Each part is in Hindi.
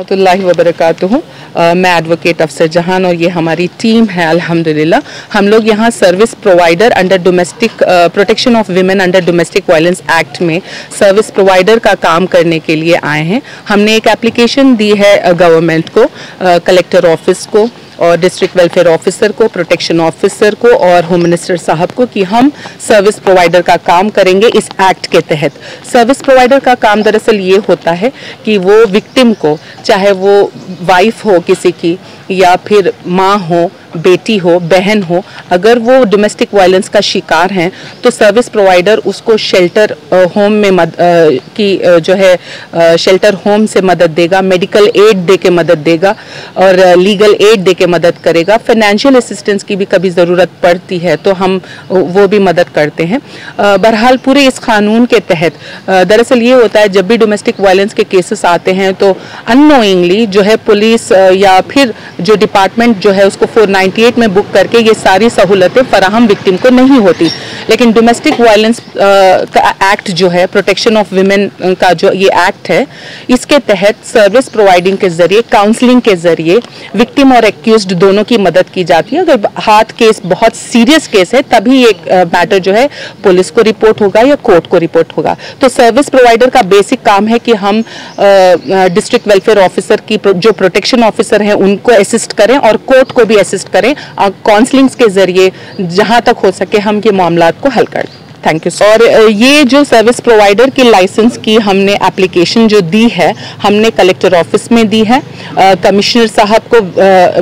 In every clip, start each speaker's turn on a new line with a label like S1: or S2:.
S1: रहमतुल्लाहि व बरकातुहू। मैं एडवोकेट अफसर जहान और ये हमारी टीम है, अल्हम्दुलिल्लाह। हम लोग यहाँ service provider under domestic protection of women under domestic violence act में सर्विस प्रोवाइडर का काम करने के लिए आए हैं। हमने एक एप्लीकेशन दी है गवर्नमेंट को कलेक्टर ऑफ़िस को। और डिस्ट्रिक्ट वेलफेयर ऑफिसर को प्रोटेक्शन ऑफिसर को और होम मिनिस्टर साहब को कि हम सर्विस प्रोवाइडर का काम करेंगे इस एक्ट के तहत। सर्विस प्रोवाइडर का काम दरअसल ये होता है कि वो विक्टिम को, चाहे वो वाइफ हो किसी की या फिर माँ हो बेटी हो बहन हो अगर वो डोमेस्टिक वायलेंस का शिकार हैं तो सर्विस प्रोवाइडर उसको शेल्टर होम में मद, की जो है शेल्टर होम से मदद देगा मेडिकल एड दे के मदद देगा और लीगल एड दे के मदद करेगा। फाइनेंशियल असिस्टेंस की भी कभी ज़रूरत पड़ती है तो हम वो भी मदद करते हैं। बहरहाल पूरे इस कानून के तहत दरअसल ये होता है जब भी डोमेस्टिक वायलेंस के केसेस आते हैं तो अनोइंगली जो है पुलिस या फिर जो डिपार्टमेंट जो है उसको 498 में बुक करके ये सारी सहूलतें फराहम विक्टिम को नहीं होती। लेकिन डोमेस्टिक वायलेंस का एक्ट जो है प्रोटेक्शन ऑफ़ विमेन का जो ये एक्ट है, इसके तहत सर्विस प्रोवाइडिंग के ज़रिए काउंसलिंग के ज़रिए विक्टिम और एक्यूज दोनों की मदद की जाती है। अगर हाथ केस, बहुत सीरियस केस है, तभी एक मैटर जो है पुलिस को रिपोर्ट होगा या कोर्ट को रिपोर्ट होगा। तो सर्विस प्रोवाइडर का बेसिक काम है कि हम डिस्ट्रिक्ट वेलफेयर ऑफिसर की जो प्रोटेक्शन ऑफिसर हैं, उनको असिस्ट करें और कोर्ट को भी असिस्ट करें और काउंसलिंग्स के ज़रिए जहाँ तक हो सके हम ये मामला को हल कर थैंक यू और ये जो सर्विस प्रोवाइडर की लाइसेंस की हमने एप्लीकेशन जो दी है, हमने कलेक्टर ऑफ़िस में दी है। कमिश्नर साहब को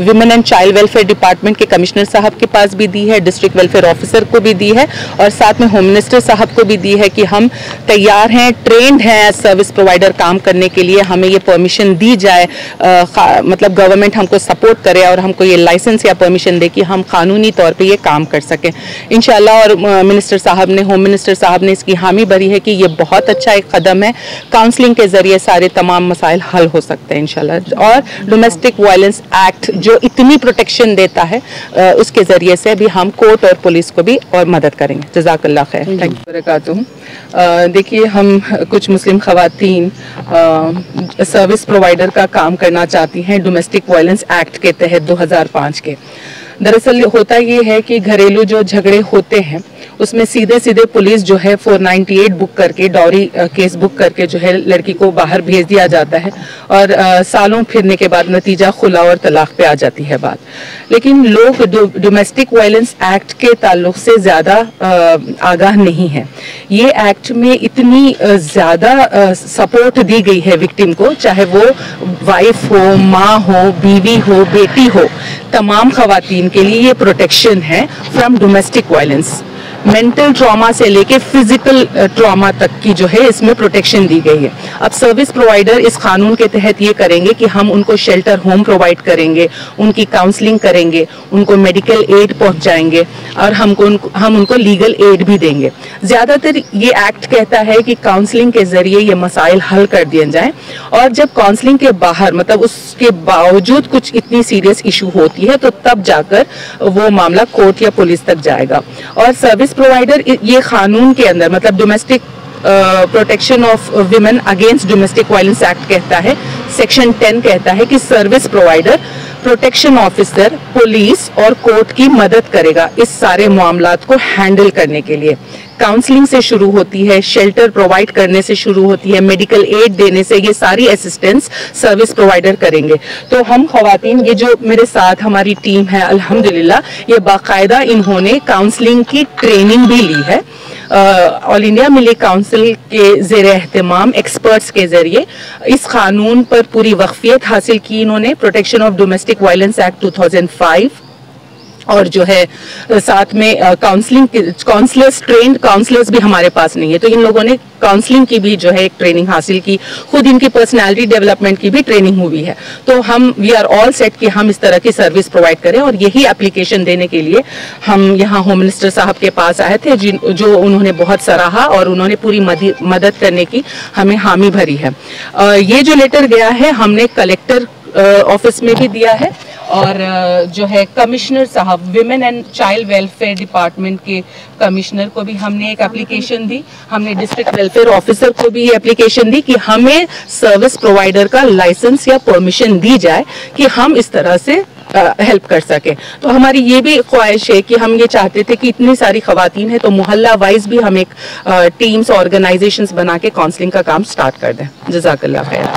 S1: women and child welfare department के कमिश्नर साहब के पास भी दी है डिस्ट्रिक्ट वेलफेयर ऑफिसर को भी दी है और साथ में होम मिनिस्टर साहब को भी दी है कि हम तैयार हैं ट्रेंड हैं एज सर्विस प्रोवाइडर काम करने के लिए, हमें ये परमिशन दी जाए। खा- मतलब गवर्नमेंट हमको सपोर्ट करे और हमको ये लाइसेंस या परमिशन दे कि हम कानूनी तौर पर ये काम कर सकें। इन और मिनिस्टर साहब ने होम मिनिस्टर साहब ने इसकी हामी भरी है कि ये बहुत अच्छा एक कदम है। काउंसलिंग के ज़रिए सारे तमाम मसाइल हल हो सकते हैं इंशाल्लाह। और डोमेस्टिक वायलेंस एक्ट जो इतनी प्रोटेक्शन देता है उसके ज़रिए से भी हम कोर्ट और पुलिस को भी और मदद करेंगे। जजाकल्ला खैर। थैंक यू बरकातुहू अ, देखिए हम कुछ मुस्लिम खवातीन अ, सर्विस प्रोवाइडर का काम करना चाहती हैं डोमेस्टिक वायलेंस एक्ट के तहत 2005 के। दरअसल होता ये है कि घरेलू जो झगड़े होते हैं उसमें सीधे सीधे पुलिस जो है 498 बुक करके डॉरी केस बुक करके जो है लड़की को बाहर भेज दिया जाता है और अ, सालों फिरने के बाद नतीजा खुला और तलाक पे आ जाती है बात। लेकिन लोग डोमेस्टिक वायलेंस एक्ट के ताल्लुक से ज़्यादा आगाह नहीं है। ये एक्ट में इतनी ज़्यादा सपोर्ट दी गई है विक्टिम को चाहे वो वाइफ हो माँ हो बीवी हो बेटी हो तमाम खातन के लिए ये प्रोटेक्शन है from domestic violence mental trauma से लेके फ़िज़िकल ट्रॉमा तक की जो है इसमें प्रोटेक्शन दी गई है। अब सर्विस प्रोवाइडर इस कानून के तहत ये करेंगे कि हम उनको शेल्टर होम प्रोवाइड करेंगे, उनकी काउंसलिंग करेंगे, उनको मेडिकल एड पहुंचाएँगे और हमको उनको हम उनको लीगल एड भी देंगे। ज़्यादातर ये एक्ट कहता है कि काउंसलिंग के ज़रिए ये मसाइल हल कर दिए जाएँ और जब काउंसलिंग के बाहर मतलब उसके बावजूद कुछ इतनी सीरियस इशू होती है तो तब जाकर वो मामला कोर्ट या पुलिस तक जाएगा। और सर्विस प्रोवाइडर ये कानून के अंदर मतलब domestic protection of women against domestic violence act कहता है सेक्शन 10 कहता है कि service provider protection officer police और कोर्ट की मदद करेगा इस सारे मामला को हैंडल करने के लिए। काउंसलिंग से शुरू होती है शेल्टर प्रोवाइड करने से शुरू होती है मेडिकल एड देने से ये सारी असिस्टेंस सर्विस प्रोवाइडर करेंगे। तो हम खातन, ये जो मेरे साथ हमारी टीम है, अल्हम्दुलिल्लाह, ये बाकायदा इन्होंने काउंसलिंग की ट्रेनिंग भी ली है। ऑल इंडिया मिली काउंसिल के जेर एहतमाम एक्सपर्ट्स के ज़रिए, इस कानून पर पूरी वक्फियत हासिल की इन्होंने protection of domestic violence act 2005 और जो है साथ में काउंसलिंग काउंसलर्स ट्रेंड काउंसलर्स भी हमारे पास नहीं है। तो इन लोगों ने काउंसलिंग की भी जो है, एक ट्रेनिंग हासिल की। खुद इनकी पर्सनालिटी डेवलपमेंट की भी ट्रेनिंग हुई है। तो हम वी आर ऑल सेट कि हम इस तरह की सर्विस प्रोवाइड करें और यही एप्लीकेशन देने के लिए हम यहाँ होम मिनिस्टर साहब के पास आए थे, जिन, जो उन्होंने बहुत सराहा और उन्होंने पूरी मदद करने की हमें हामी भरी है। ये जो लेटर गया है, हमने कलेक्टर ऑफ़िस में भी दिया है। और जो है कमिश्नर साहब women and child welfare department के कमिश्नर को भी हमने एक एप्लीकेशन दी। हमने डिस्ट्रिक्ट वेलफेयर ऑफिसर को भी एप्लीकेशन दी कि हमें सर्विस प्रोवाइडर का लाइसेंस या परमिशन दी जाए कि हम इस तरह से हेल्प कर सके। तो हमारी ये भी ख्वाहिश है कि हम ये चाहते थे कि इतनी सारी खातन है तो मोहल्ला वाइज भी हम एक टीम्स ऑर्गेनाइजेशंस बना के काउंसलिंग का काम स्टार्ट कर दें। जजाकल्ला खैर।